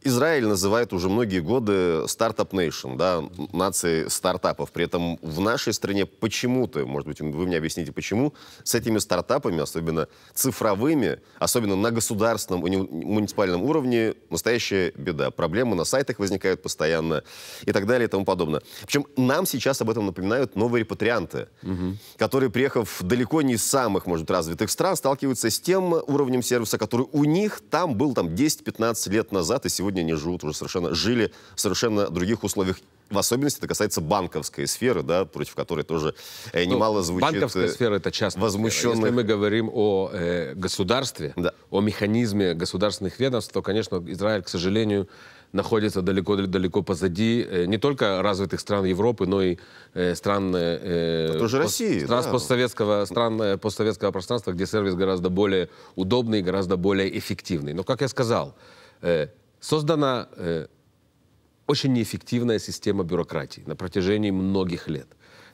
Израиль называет уже многие годы стартап нейшн, да, нацией стартапов. При этом в нашей стране почему-то, может быть, вы мне объясните, почему с этими стартапами, особенно цифровыми, особенно на государственном и муниципальном уровне, настоящая беда. Проблемы на сайтах возникают постоянно и так далее и тому подобное. Причем нам сейчас об этом напоминают новые репатрианты, угу. которые, приехав далеко не из самых, может быть, развитых стран, сталкиваются с тем уровнем сервиса, который у них там был там 10-15 лет назад и сегодня сегодня они живут уже совершенно, жили в совершенно других условиях. В особенности это касается банковской сферы, да, против которой тоже э, ну, немало ну, звучит Банковская э, сфера — это частная возмущенных... Если мы говорим о э, государстве, да. о механизме государственных ведомств, то, конечно, Израиль, к сожалению, находится далеко-далеко позади э, не только развитых стран Европы, но и э, стран, э, тоже пост, России, стран, да. постсоветского, стран э, постсоветского пространства, где сервис гораздо более удобный, гораздо более эффективный. Но, как я сказал, э, Создана э, очень неэффективная система бюрократии на протяжении многих лет.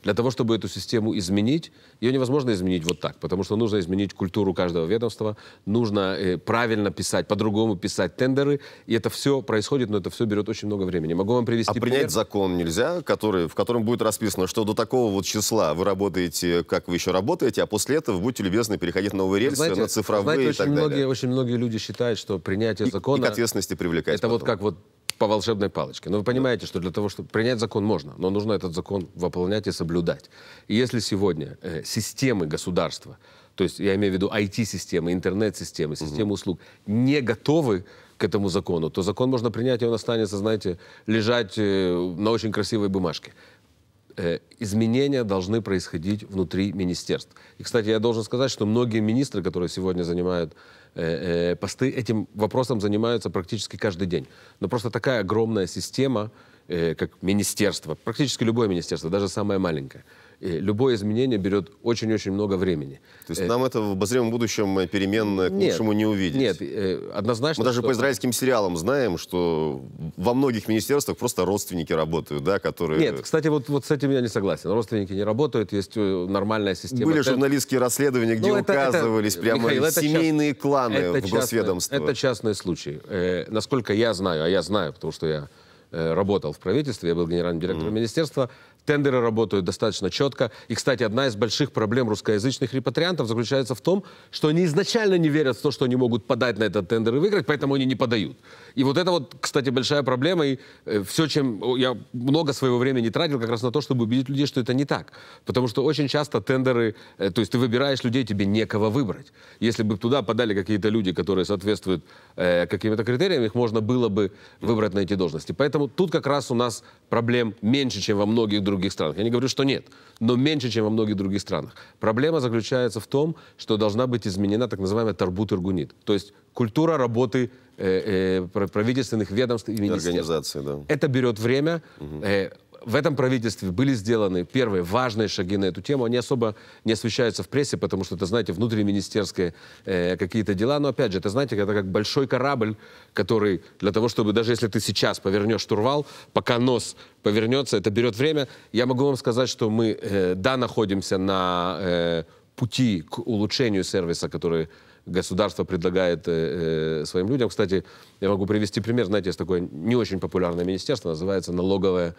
Для того, чтобы эту систему изменить, ее невозможно изменить вот так, потому что нужно изменить культуру каждого ведомства, нужно э, правильно писать, по-другому писать тендеры, и это все происходит, но это все берет очень много времени. Могу вам привести А пример? принять закон нельзя, который, в котором будет расписано, что до такого вот числа вы работаете, как вы еще работаете, а после этого будьте любезны переходить на новые рельсы, знаете, на цифровые знаете, и так очень далее. Многие, очень многие люди считают, что принятие закона... И, и к ответственности привлекать Это потом. вот как вот по волшебной палочке. Но вы понимаете, что для того, чтобы принять закон можно, но нужно этот закон выполнять и соблюдать. И если сегодня э, системы государства, то есть я имею в виду IT-системы, интернет-системы, системы услуг, не готовы к этому закону, то закон можно принять, и он останется, знаете, лежать э, на очень красивой бумажке. Э, изменения должны происходить внутри министерств. И, кстати, я должен сказать, что многие министры, которые сегодня занимают Э, э, посты этим вопросом занимаются практически каждый день. Но просто такая огромная система, э, как министерство, практически любое министерство, даже самое маленькое, любое изменение берет очень-очень много времени. То есть нам это в обозримом будущем перемен к нет, лучшему не увидеть? Нет, однозначно. Мы даже что... по израильским сериалам знаем, что во многих министерствах просто родственники работают, да, которые... Нет, кстати, вот, вот с этим я не согласен. Родственники не работают, есть нормальная система. Были журналистские расследования, где ну, это, указывались это, прямо Михаил, семейные част... кланы это в госведомстве. Это частный случай. Э, насколько я знаю, а я знаю, потому что я э, работал в правительстве, я был генеральным директором mm-hmm. министерства, Тендеры работают достаточно четко. И, кстати, одна из больших проблем русскоязычных репатриантов заключается в том, что они изначально не верят в то, что они могут подать на этот тендер и выиграть, поэтому они не подают. И вот это вот, кстати, большая проблема. И э, все, чем я много своего времени тратил как раз на то, чтобы убедить людей, что это не так. Потому что очень часто тендеры, э, то есть ты выбираешь людей, тебе некого выбрать. Если бы туда подали какие-то люди, которые соответствуют э, каким-то критериям, их можно было бы выбрать на эти должности. Поэтому тут как раз у нас проблем меньше, чем во многих других других странах. Я не говорю, что нет, но меньше, чем во многих других странах. Проблема заключается в том, что должна быть изменена так называемая тарбут иргунит, то есть культура работы э, э, правительственных ведомств и министерств. Организации, да. Это берет время. Угу. Э, в этом правительстве были сделаны первые важные шаги на эту тему. Они особо не освещаются в прессе, потому что это, знаете, внутриминистерские э, какие-то дела. Но, опять же, это, знаете, это как большой корабль, который для того, чтобы, даже если ты сейчас повернешь штурвал, пока нос повернется, это берет время. Я могу вам сказать, что мы, э, да, находимся на э, пути к улучшению сервиса, который государство предлагает э, э, своим людям. Кстати, я могу привести пример. Знаете, есть такое не очень популярное министерство, называется налоговое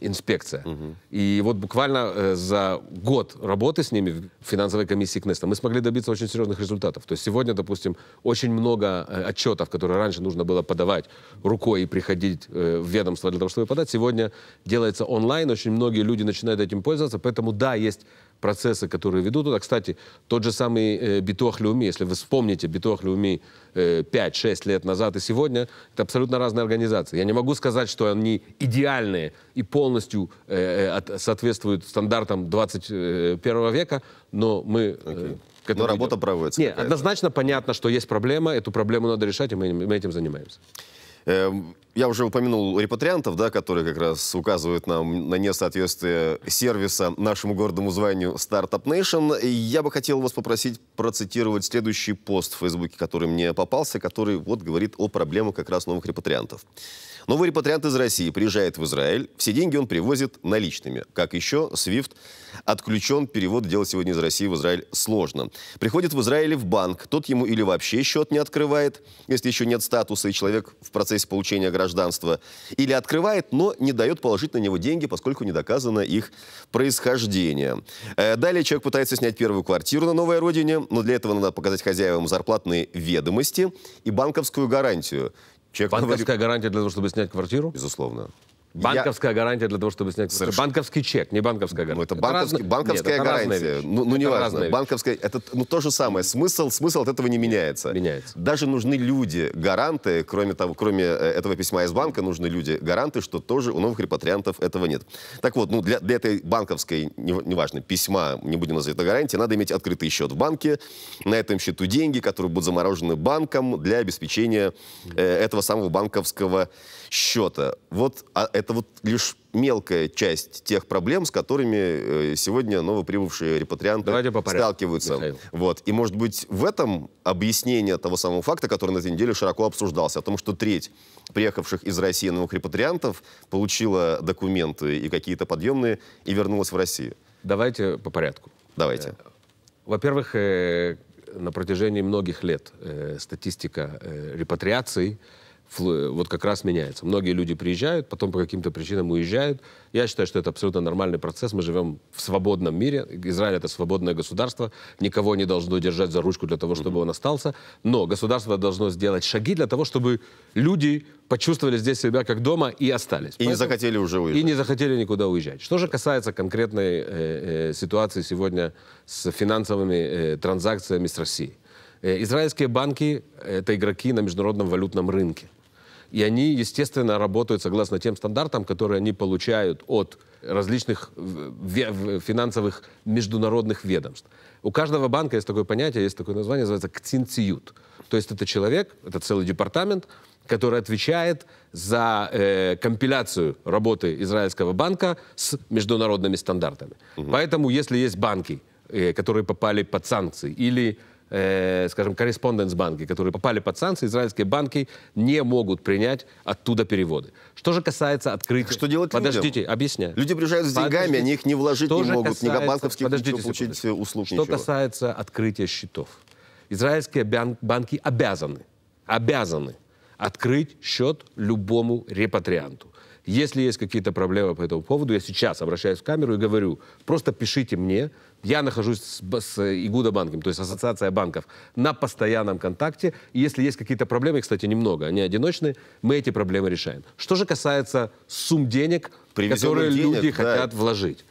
инспекция. Угу. И вот буквально э, за год работы с ними в финансовой комиссии КНЕСТа мы смогли добиться очень серьезных результатов. То есть сегодня, допустим, очень много э, отчетов, которые раньше нужно было подавать рукой и приходить э, в ведомство для того, чтобы подать, сегодня делается онлайн, очень многие люди начинают этим пользоваться, поэтому да, есть процессы, которые ведут туда. Кстати, тот же самый э, Битуах Люми, если вы вспомните Битуах Люми э, 5-6 лет назад и сегодня, это абсолютно разные организации. Я не могу сказать, что они идеальные и полностью э, э от, соответствуют стандартам 21 э, века, но мы... Okay. Э, но работа проводится. Нет, однозначно понятно, что есть проблема, эту проблему надо решать, и мы, мы этим занимаемся. Эм, я уже упомянул репатриантов, да, которые как раз указывают нам на несоответствие сервиса нашему гордому званию Startup Nation. И я бы хотел вас попросить процитировать следующий пост в Фейсбуке, который мне попался, который вот говорит о проблемах как раз новых репатриантов. Новый репатриант из России приезжает в Израиль. Все деньги он привозит наличными. Как еще, SWIFT отключен. Перевод делать сегодня из России в Израиль сложно. Приходит в Израиле в банк. Тот ему или вообще счет не открывает, если еще нет статуса, и человек в процессе получения гражданства. Или открывает, но не дает положить на него деньги, поскольку не доказано их происхождение. Э, далее человек пытается снять первую квартиру на новой родине, но для этого надо показать хозяевам зарплатные ведомости и банковскую гарантию. Человек Банковская говорит... гарантия для того, чтобы снять квартиру? Безусловно. Банковская я... гарантия для того, чтобы снять Соверш... банковский чек, не банковская гарантия. Ну, это, банковский, это банковская Нет, это гарантия. Ну, ну не важно. Банковская, это ну, то же самое. Смысл, смысл от этого не меняется. Меняется. Даже нужны люди, гаранты, кроме того, кроме э, этого письма из банка, нужны люди, гаранты, что тоже у новых репатриантов этого нет. Так вот, ну, для, для этой банковской, неважно, не письма, не будем называть это гарантией, надо иметь открытый счет в банке, на этом счету деньги, которые будут заморожены банком для обеспечения э, этого самого банковского счета. Вот а это вот лишь мелкая часть тех проблем, с которыми э, сегодня новоприбывшие репатрианты сталкиваются. Михаил. Вот. И, может быть, в этом объяснение того самого факта, который на этой неделе широко обсуждался, о том, что треть приехавших из России новых репатриантов получила документы и какие-то подъемные и вернулась в Россию. Давайте по порядку. Давайте. Э, во-первых, э, на протяжении многих лет статистика репатриаций вот как раз меняется. Многие люди приезжают, потом по каким-то причинам уезжают. Я считаю, что это абсолютно нормальный процесс. Мы живем в свободном мире. Израиль — это свободное государство. Никого не должно держать за ручку для того, чтобы он остался. Но государство должно сделать шаги для того, чтобы люди почувствовали здесь себя как дома и остались. И Поэтому... не захотели уже уезжать. И не захотели никуда уезжать. Что же касается конкретной э, э, ситуации сегодня с финансовыми э, транзакциями с Россией. Э, израильские банки — это игроки на международном валютном рынке. И они, естественно, работают согласно тем стандартам, которые они получают от различных финансовых международных ведомств. У каждого банка есть такое понятие, есть такое название, называется ктинциют. То есть это человек, это целый департамент, который отвечает за э, компиляцию работы израильского банка с международными стандартами. Угу. Поэтому, если есть банки, э, которые попали под санкции, или э, скажем, корреспонденс-банки, которые попали под санкции, израильские банки не могут принять оттуда переводы. Что же касается открытия... Что делать Подождите, людям? объясняю. Люди приезжают с деньгами, Подождите. они их не вложить что не могут, касается... ни банковских Подождите получить секунду. услуг, Что ничего. касается открытия счетов. Израильские банки обязаны, обязаны открыть счет любому репатрианту. Если есть какие-то проблемы по этому поводу, я сейчас обращаюсь в камеру и говорю, просто пишите мне, я нахожусь с, с Игуда банком, то есть ассоциация банков, на постоянном контакте. И если есть какие-то проблемы, кстати, немного, они одиночные, мы эти проблемы решаем. Что же касается сумм денег, которые денег, люди да. хотят вложить.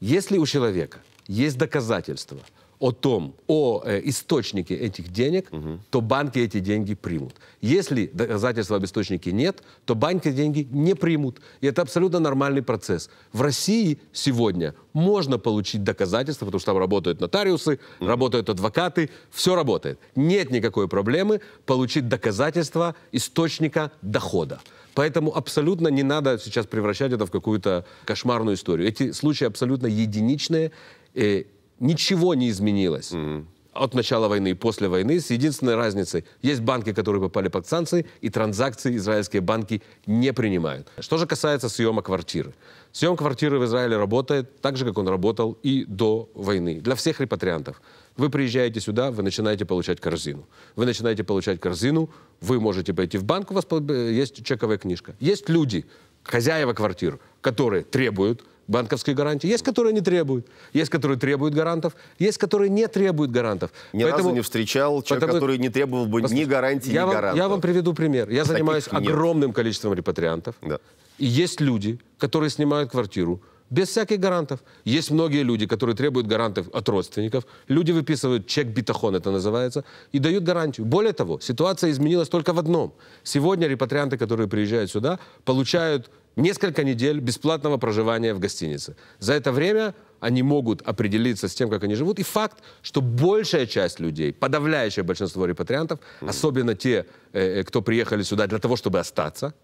Если у человека есть доказательства – о том, о э, источнике этих денег, угу. то банки эти деньги примут. Если доказательства об источнике нет, то банки деньги не примут. И это абсолютно нормальный процесс. В России сегодня можно получить доказательства, потому что там работают нотариусы, угу. работают адвокаты, все работает. Нет никакой проблемы получить доказательства источника дохода. Поэтому абсолютно не надо сейчас превращать это в какую-то кошмарную историю. Эти случаи абсолютно единичные. Э, ничего не изменилось. Mm-hmm от начала войны и после войны, с единственной разницей. Есть банки, которые попали под санкции, и транзакции израильские банки не принимают. Что же касается съема квартиры. Съем квартиры в Израиле работает так же, как он работал и до войны. Для всех репатриантов. Вы приезжаете сюда, вы начинаете получать корзину. Вы начинаете получать корзину, вы можете пойти в банк, у вас есть чековая книжка. Есть люди, хозяева квартир, которые требуют банковские гарантии. Есть, которые не требуют. Есть, которые требуют гарантов. Есть, которые не требуют гарантов. Ни Поэтому, разу не встречал человека, потому, который не требовал бы ни гарантии, я ни вам, гарантов. Я вам приведу пример. Я Таких занимаюсь нет. огромным количеством репатриантов. Да. И есть люди, которые снимают квартиру без всяких гарантов. Есть многие люди, которые требуют гарантов от родственников. Люди выписывают чек битахон, это называется, и дают гарантию. Более того, ситуация изменилась только в одном. Сегодня репатрианты, которые приезжают сюда, получают несколько недель бесплатного проживания в гостинице. За это время они могут определиться с тем, как они живут. И факт, что большая часть людей, подавляющее большинство репатриантов, mm-hmm. особенно те, э, э, кто приехали сюда для того, чтобы остаться,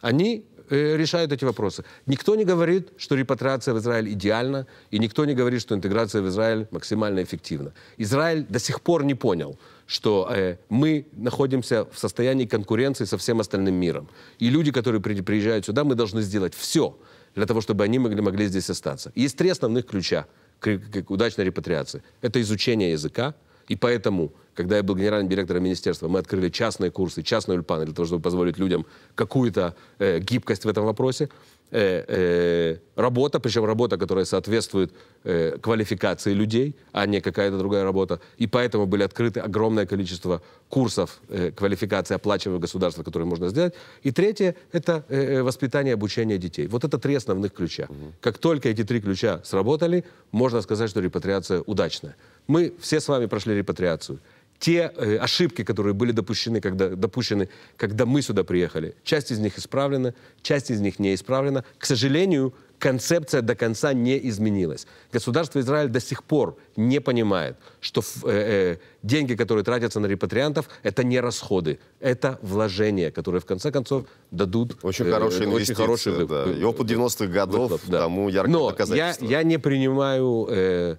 они решают эти вопросы. Никто не говорит, что репатриация в Израиль идеальна, и никто не говорит, что интеграция в Израиль максимально эффективна. Израиль до сих пор не понял, что э, мы находимся в состоянии конкуренции со всем остальным миром. И люди, которые при, приезжают сюда, мы должны сделать все для того, чтобы они могли, могли здесь остаться. есть три основных ключа к, к, к удачной репатриации. Это изучение языка, и поэтому когда я был генеральным директором министерства, мы открыли частные курсы, частные ульпаны для того, чтобы позволить людям какую-то э, гибкость в этом вопросе. Э, э, работа, причем работа, которая соответствует э, квалификации людей, а не какая-то другая работа. И поэтому были открыты огромное количество курсов э, квалификации оплачиваемого государства, которые можно сделать. И третье — это э, э воспитание, обучение детей. Вот это три основных ключа. Угу. Как только эти три ключа сработали, можно сказать, что репатриация удачная. Мы все с вами прошли репатриацию те э, ошибки, которые были допущены когда, допущены, когда мы сюда приехали, часть из них исправлена, часть из них не исправлена. К сожалению, концепция до конца не изменилась. Государство Израиль до сих пор не понимает, что э, э, деньги, которые тратятся на репатриантов, это не расходы, это вложения, которые в конце концов дадут очень хорошие э, очень хорошие, да. И опыт 90-х годов выхлоп, да. тому яркое Но я, я не принимаю э,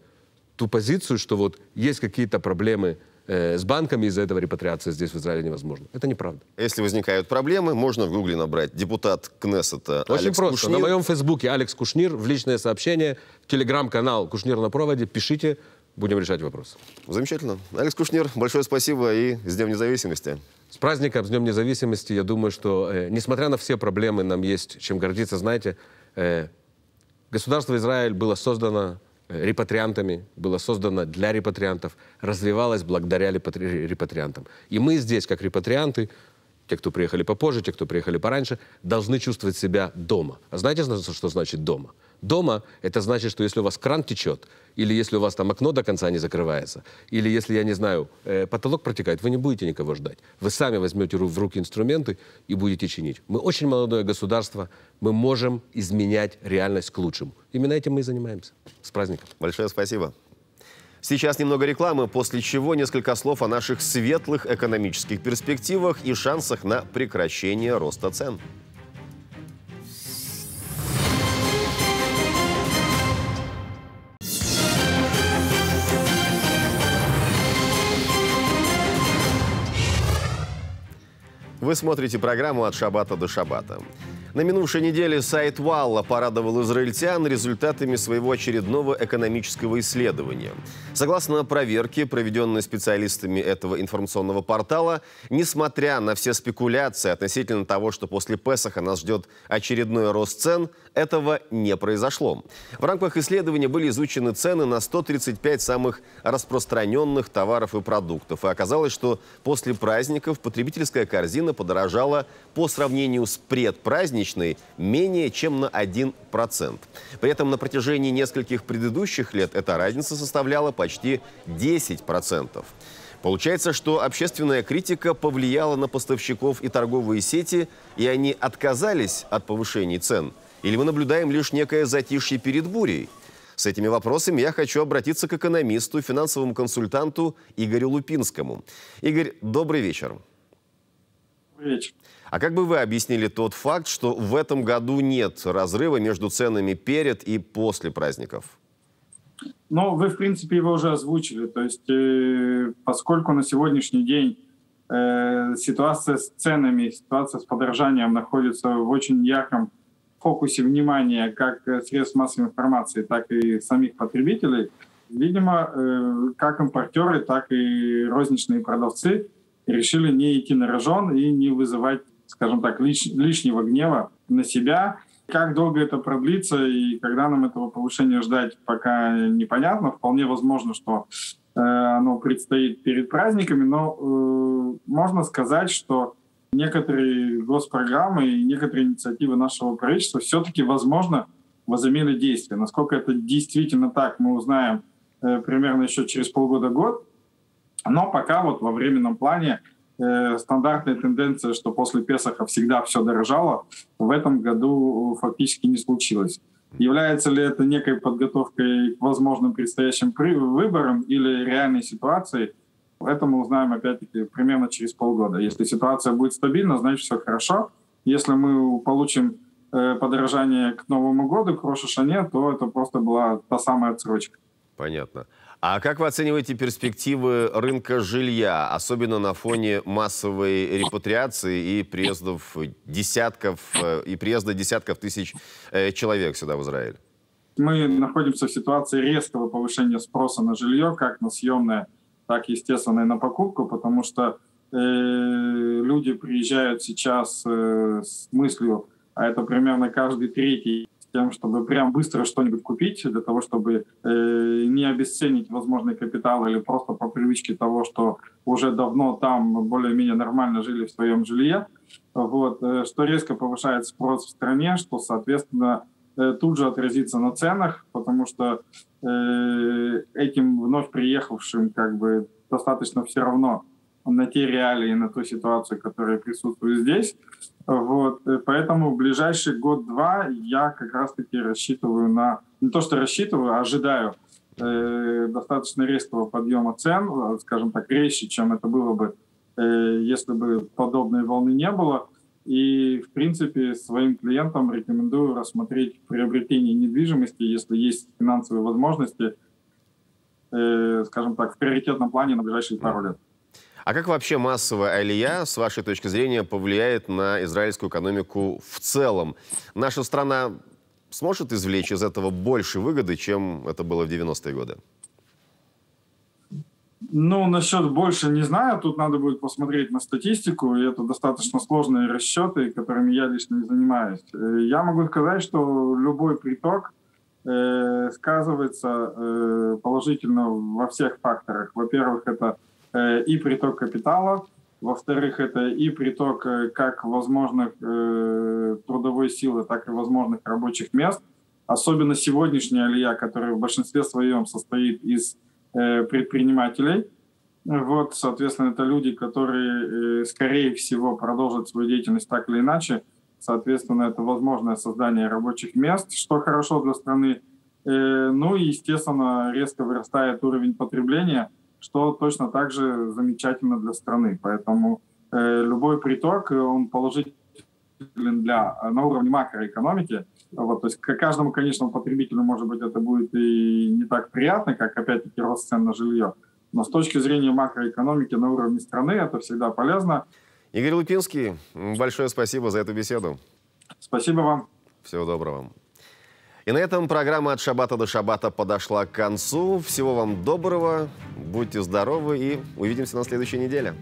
ту позицию, что вот есть какие-то проблемы э, с банками из-за этого репатриация здесь в Израиле невозможна. Это неправда. Если возникают проблемы, можно в Гугле набрать депутат Кнессета Очень Алекс просто. Кушнир. На моем фейсбуке Алекс Кушнир, в личное сообщение, телеграм-канал Кушнир на проводе, пишите, будем решать вопрос. Замечательно. Алекс Кушнир, большое спасибо и с Днем независимости. С праздником, с Днем независимости. Я думаю, что, э, несмотря на все проблемы, нам есть чем гордиться. Знаете, э, государство Израиль было создано репатриантами, было создано для репатриантов, развивалось благодаря репатриантам. И мы здесь, как репатрианты, те, кто приехали попозже, те, кто приехали пораньше, должны чувствовать себя дома. А знаете, что значит дома? Дома – это значит, что если у вас кран течет, или если у вас там окно до конца не закрывается, или если, я не знаю, э, потолок протекает, вы не будете никого ждать. Вы сами возьмете в руки инструменты и будете чинить. Мы очень молодое государство, мы можем изменять реальность к лучшему. Именно этим мы и занимаемся. С праздником. Большое спасибо. Сейчас немного рекламы, после чего несколько слов о наших светлых экономических перспективах и шансах на прекращение роста цен. Вы смотрите программу «От шабата до шабата». На минувшей неделе сайт Валла порадовал израильтян результатами своего очередного экономического исследования. Согласно проверке, проведенной специалистами этого информационного портала, несмотря на все спекуляции относительно того, что после Песаха нас ждет очередной рост цен, этого не произошло. В рамках исследования были изучены цены на 135 самых распространенных товаров и продуктов. И оказалось, что после праздников потребительская корзина подорожала по сравнению с предпраздничной менее чем на 1%. При этом на протяжении нескольких предыдущих лет эта разница составляла почти 10%. Получается, что общественная критика повлияла на поставщиков и торговые сети, и они отказались от повышений цен. Или мы наблюдаем лишь некое затишье перед бурей? С этими вопросами я хочу обратиться к экономисту, финансовому консультанту Игорю Лупинскому. Игорь, добрый вечер. Добрый вечер. А как бы вы объяснили тот факт, что в этом году нет разрыва между ценами перед и после праздников? Ну, вы, в принципе, его уже озвучили. То есть, э, поскольку на сегодняшний день э, ситуация с ценами, ситуация с подорожанием находится в очень ярком фокусе внимания как средств массовой информации, так и самих потребителей, видимо, э, как импортеры, так и розничные продавцы решили не идти на рожон и не вызывать скажем так, лиш, лишнего гнева на себя. Как долго это продлится и когда нам этого повышения ждать, пока непонятно. Вполне возможно, что э, оно предстоит перед праздниками, но э, можно сказать, что некоторые госпрограммы и некоторые инициативы нашего правительства все-таки, возможно, возымели действие. Насколько это действительно так, мы узнаем э, примерно еще через полгода-год. Но пока вот во временном плане э, стандартная тенденция, что после Песаха всегда все дорожало, в этом году фактически не случилось. Является ли это некой подготовкой к возможным предстоящим выборам или реальной ситуацией, это мы узнаем опять-таки примерно через полгода. Если ситуация будет стабильна, значит все хорошо. Если мы получим э, подорожание к Новому году, к Рошашане, то это просто была та самая отсрочка. Понятно. А как вы оцениваете перспективы рынка жилья, особенно на фоне массовой репатриации и приездов десятков э, и приезда десятков тысяч э, человек сюда, в Израиль? Мы находимся в ситуации резкого повышения спроса на жилье, как на съемное, так, естественно, и на покупку, потому что э, люди приезжают сейчас э, с мыслью, а это примерно каждый третий тем, чтобы прям быстро что-нибудь купить, для того, чтобы э, не обесценить возможный капитал или просто по привычке того, что уже давно там более-менее нормально жили в своем жилье, вот, э, что резко повышает спрос в стране, что, соответственно, э, тут же отразится на ценах, потому что э, этим вновь приехавшим как бы достаточно все равно на те реалии, на ту ситуацию, которая присутствует здесь. Вот. Поэтому в ближайший год-два я как раз-таки рассчитываю на... Не то, что рассчитываю, а ожидаю э, достаточно резкого подъема цен, скажем так, резче, чем это было бы, э, если бы подобной волны не было. И, в принципе, своим клиентам рекомендую рассмотреть приобретение недвижимости, если есть финансовые возможности, э, скажем так, в приоритетном плане на ближайшие пару лет. А как вообще массовая алия, с вашей точки зрения, повлияет на израильскую экономику в целом? Наша страна сможет извлечь из этого больше выгоды, чем это было в 90-е годы? Ну, насчет больше не знаю. Тут надо будет посмотреть на статистику, и это достаточно сложные расчеты, которыми я лично не занимаюсь. Э, я могу сказать, что любой приток э, сказывается э, положительно во всех факторах. Во-первых, это и приток капитала, во-вторых, это и приток э, как возможных э, трудовой силы, так и возможных рабочих мест. Особенно сегодняшняя алия, которая в большинстве своем состоит из предпринимателей. Вот, соответственно, это люди, которые, скорее всего, продолжат свою деятельность так или иначе. Соответственно, это возможное создание рабочих мест, что хорошо для страны. Ну и, естественно, резко вырастает уровень потребления – что точно так же замечательно для страны. Поэтому э, любой приток, э, он положителен для, э, на уровне макроэкономики. Вот, то есть к каждому конечному потребителю, может быть, это будет и не так приятно, как, опять-таки, рост цен на жилье. Но с точки зрения макроэкономики на уровне страны это всегда полезно. Игорь Лупинский, большое спасибо за эту беседу. Спасибо вам. Всего доброго. И на этом программа «От шабата до шабата» подошла к концу. Всего вам доброго, будьте здоровы и увидимся на следующей неделе.